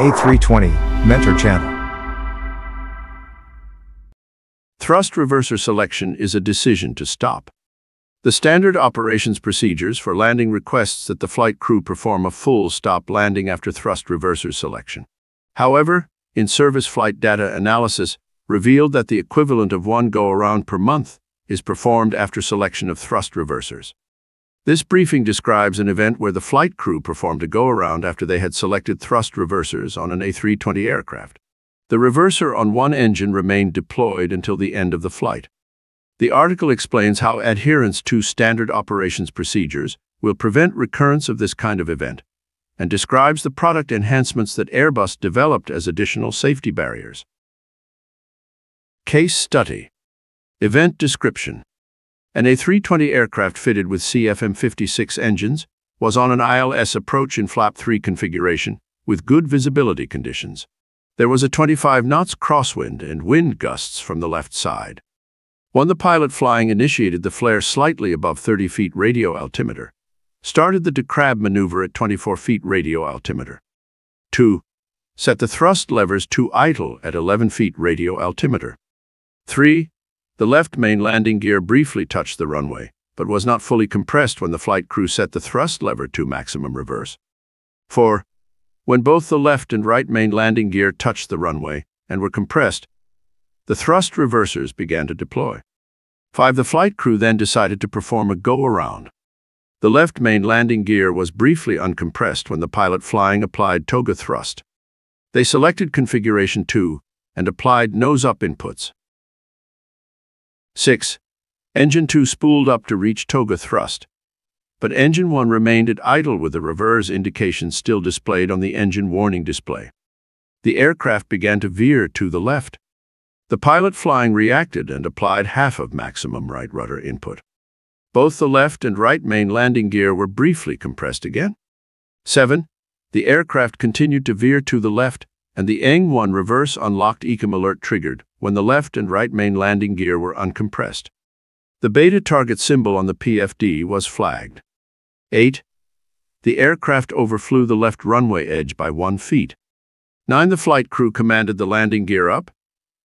A320, Mentor Channel. Thrust reverser selection is a decision to stop. The standard operations procedures for landing requests that the flight crew perform a full stop landing after thrust reverser selection. However, in-service flight data analysis revealed that the equivalent of one go-around per month is performed after selection of thrust reversers. This briefing describes an event where the flight crew performed a go-around after they had selected thrust reversers on an A320 aircraft. The reverser on one engine remained deployed until the end of the flight. The article explains how adherence to standard operations procedures will prevent recurrence of this kind of event and describes the product enhancements that Airbus developed as additional safety barriers. Case Study Event Description an A320 aircraft fitted with CFM56 engines was on an ILS approach in flap 3 configuration with good visibility conditions. There was a 25 knots crosswind and wind gusts from the left side. When the pilot flying initiated the flare slightly above 30 feet radio altimeter, started the decrab maneuver at 24 feet radio altimeter. 2. Set the thrust levers to idle at 11 feet radio altimeter. 3. The left main landing gear briefly touched the runway, but was not fully compressed when the flight crew set the thrust lever to maximum reverse. 4. When both the left and right main landing gear touched the runway and were compressed, the thrust reversers began to deploy. 5. The flight crew then decided to perform a go-around. The left main landing gear was briefly uncompressed when the pilot flying applied toga thrust. They selected configuration 2 and applied nose-up inputs. 6. Engine 2 spooled up to reach toga thrust, but engine 1 remained at idle with the reverse indication still displayed on the engine warning display. The aircraft began to veer to the left. The pilot flying reacted and applied half of maximum right rudder input. Both the left and right main landing gear were briefly compressed again. 7. The aircraft continued to veer to the left, and the ENG-1 reverse unlocked ECAM alert triggered when the left and right main landing gear were uncompressed. The beta target symbol on the PFD was flagged. 8. The aircraft overflew the left runway edge by one feet. 9. The flight crew commanded the landing gear up,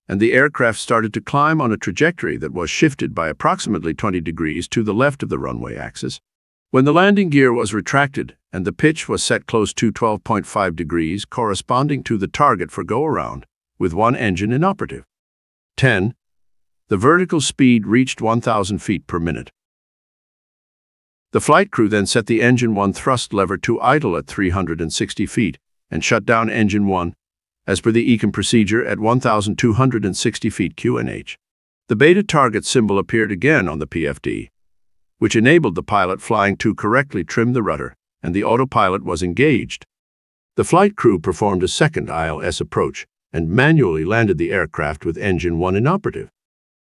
and the aircraft started to climb on a trajectory that was shifted by approximately 20 degrees to the left of the runway axis. When the landing gear was retracted and the pitch was set close to 12.5 degrees corresponding to the target for go-around, with one engine inoperative. 10. The vertical speed reached 1,000 feet per minute. The flight crew then set the engine 1 thrust lever to idle at 360 feet and shut down engine 1, as per the ECAM procedure at 1,260 feet QNH. The beta target symbol appeared again on the PFD, which enabled the pilot flying to correctly trim the rudder, and the autopilot was engaged. The flight crew performed a second ILS approach, and manually landed the aircraft with engine 1 inoperative.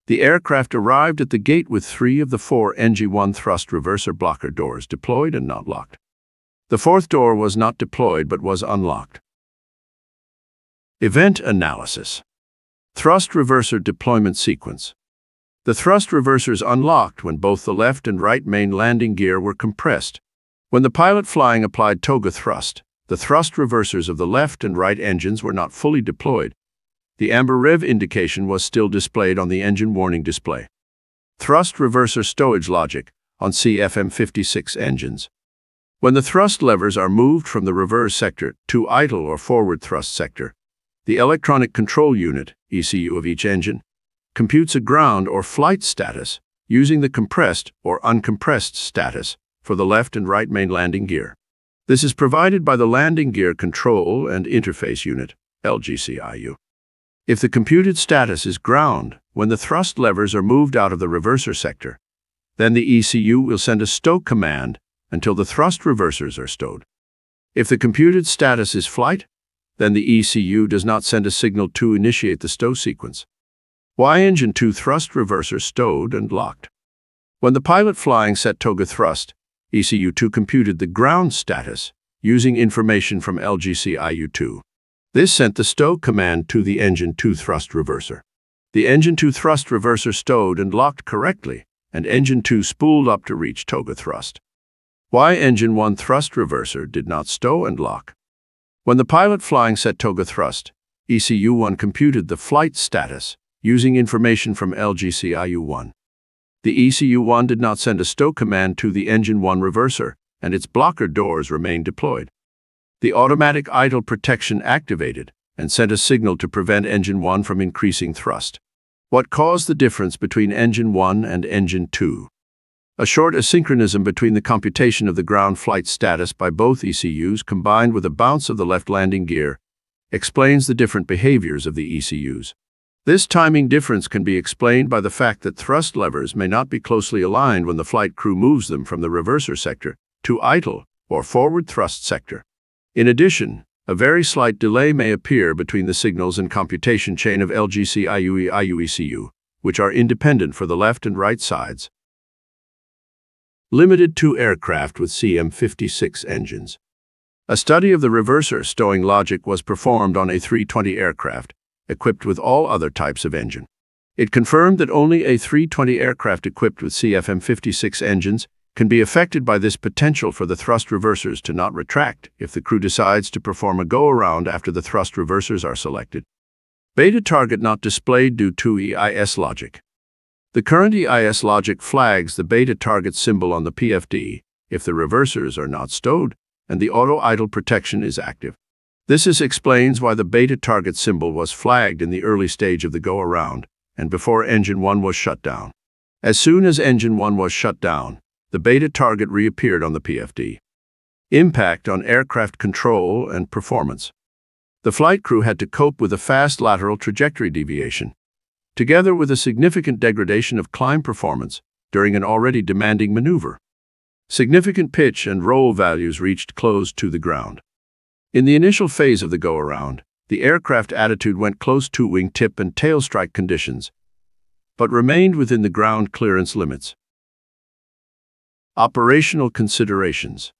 The aircraft arrived at the gate with three of the four ENG-1 thrust reverser blocker doors deployed and not locked. The fourth door was not deployed but was unlocked. Event Analysis Thrust Reverser Deployment Sequence The thrust reversers unlocked when both the left and right main landing gear were compressed. When the pilot flying applied toga thrust, the thrust reversers of the left and right engines were not fully deployed. The amber rev indication was still displayed on the engine warning display. Thrust reverser stowage logic on CFM56 engines. When the thrust levers are moved from the reverse sector to idle or forward thrust sector, the electronic control unit, ECU of each engine, computes a ground or flight status using the compressed or uncompressed status for the left and right main landing gear. This is provided by the Landing Gear Control and Interface Unit, LGCIU. If the computed status is ground when the thrust levers are moved out of the reverser sector, then the ECU will send a stow command until the thrust reversers are stowed. If the computed status is flight, then the ECU does not send a signal to initiate the stow sequence. Y engine 2 thrust reverser stowed and locked. When the pilot flying set toga thrust, ECU2 computed the ground status using information from LGCIU2. This sent the stow command to the engine 2 thrust reverser. The engine 2 thrust reverser stowed and locked correctly, and engine 2 spooled up to reach toga thrust. Why engine 1 thrust reverser did not stow and lock. When the pilot flying set toga thrust, ECU-1 computed the flight status using information from LGCIU-1. The ECU-1 did not send a stow command to the Engine 1 reverser, and its blocker doors remained deployed. The automatic idle protection activated and sent a signal to prevent Engine 1 from increasing thrust. What caused the difference between Engine 1 and Engine 2? A short asynchronism between the computation of the ground flight status by both ECUs combined with a bounce of the left landing gear explains the different behaviors of the ECUs. This timing difference can be explained by the fact that thrust levers may not be closely aligned when the flight crew moves them from the reverser sector to idle or forward thrust sector. In addition, a very slight delay may appear between the signals and computation chain of LGC IUE IUECU, which are independent for the left and right sides. Limited to aircraft with CFM56 engines. A study of the reverser stowing logic was performed on a 320 aircraft, equipped with all other types of engine. It confirmed that only a 320 aircraft equipped with CFM56 engines can be affected by this potential for the thrust reversers to not retract if the crew decides to perform a go-around after the thrust reversers are selected. Beta target not displayed due to EIS logic. The current EIS logic flags the beta target symbol on the PFD if the reversers are not stowed and the auto-idle protection is active. This is explains why the beta target symbol was flagged in the early stage of the go-around and before engine 1 was shut down. As soon as engine 1 was shut down, the beta target reappeared on the PFD. Impact on aircraft control and performance. The flight crew had to cope with a fast lateral trajectory deviation, together with a significant degradation of climb performance during an already demanding maneuver. Significant pitch and roll values reached close to the ground. In the initial phase of the go-around, the aircraft attitude went close to wingtip and tail strike conditions, but remained within the ground clearance limits. Operational considerations.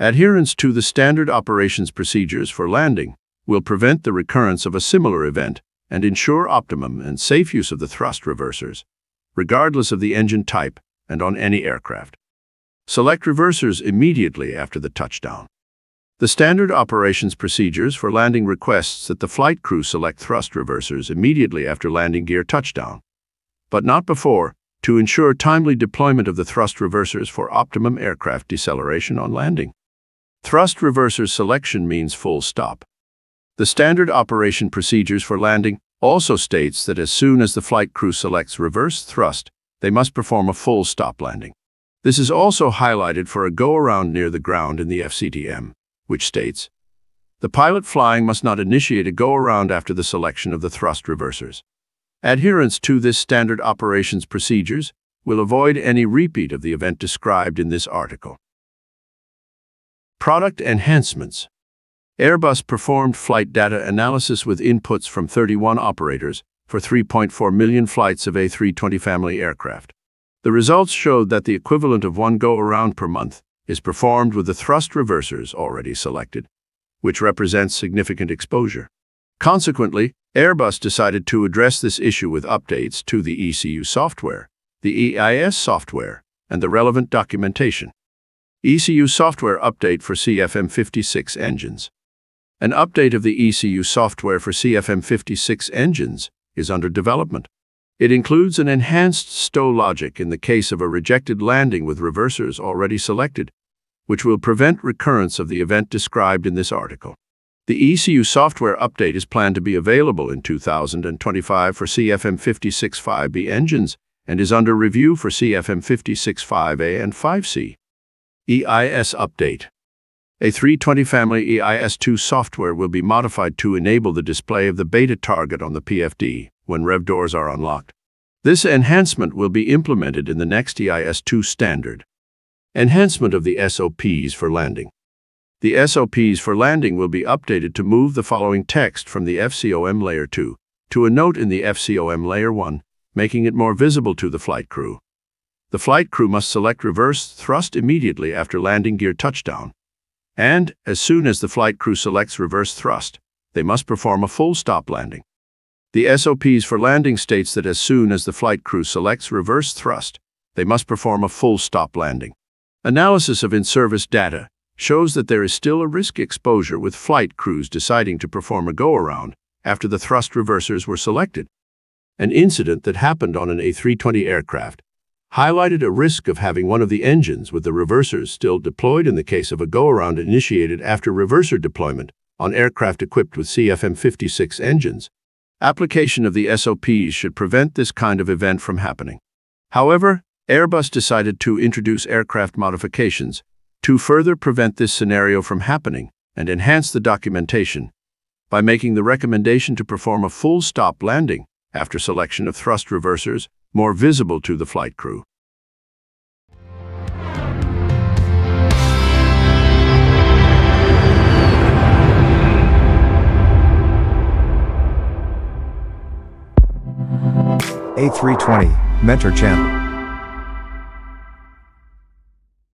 Adherence to the standard operations procedures for landing will prevent the recurrence of a similar event and ensure optimum and safe use of the thrust reversers, regardless of the engine type and on any aircraft. Select reversers immediately after the touchdown. The standard operations procedures for landing requests that the flight crew select thrust reversers immediately after landing gear touchdown, but not before, to ensure timely deployment of the thrust reversers for optimum aircraft deceleration on landing. Thrust reverser selection means full stop. The standard operation procedures for landing also states that as soon as the flight crew selects reverse thrust, they must perform a full stop landing. This is also highlighted for a go-around near the ground in the FCTM, which states, the pilot flying must not initiate a go-around after the selection of the thrust reversers. Adherence to this standard operations procedures will avoid any repeat of the event described in this article. Product enhancements Airbus performed flight data analysis with inputs from 31 operators for 3.4 million flights of A320 family aircraft. The results showed that the equivalent of one go-around per month is performed with the thrust reversers already selected, which represents significant exposure. Consequently, Airbus decided to address this issue with updates to the ECU software, the EIS software, and the relevant documentation. ECU software update for CFM56 engines. An update of the ECU software for CFM56 engines is under development. It includes an enhanced stow logic in the case of a rejected landing with reversers already selected, which will prevent recurrence of the event described in this article. The ECU software update is planned to be available in 2025 for CFM56 5B engines and is under review for CFM56 5A and 5C. EIS update a320 family EIS2 software will be modified to enable the display of the beta target on the PFD when rev doors are unlocked. This enhancement will be implemented in the next EIS2 standard. Enhancement of the SOPs for landing. The SOPs for landing will be updated to move the following text from the FCOM Layer 2 to a note in the FCOM Layer 1, making it more visible to the flight crew. The flight crew must select reverse thrust immediately after landing gear touchdown and, as soon as the flight crew selects reverse thrust, they must perform a full stop landing. The SOPs for landing states that as soon as the flight crew selects reverse thrust, they must perform a full stop landing. Analysis of in-service data shows that there is still a risk exposure with flight crews deciding to perform a go-around after the thrust reversers were selected. An incident that happened on an A320 aircraft highlighted a risk of having one of the engines with the reversers still deployed in the case of a go-around initiated after reverser deployment on aircraft equipped with CFM56 engines. Application of the SOPs should prevent this kind of event from happening. However, Airbus decided to introduce aircraft modifications to further prevent this scenario from happening and enhance the documentation by making the recommendation to perform a full stop landing after selection of thrust reversers more visible to the flight crew. A320 Mentor Channel.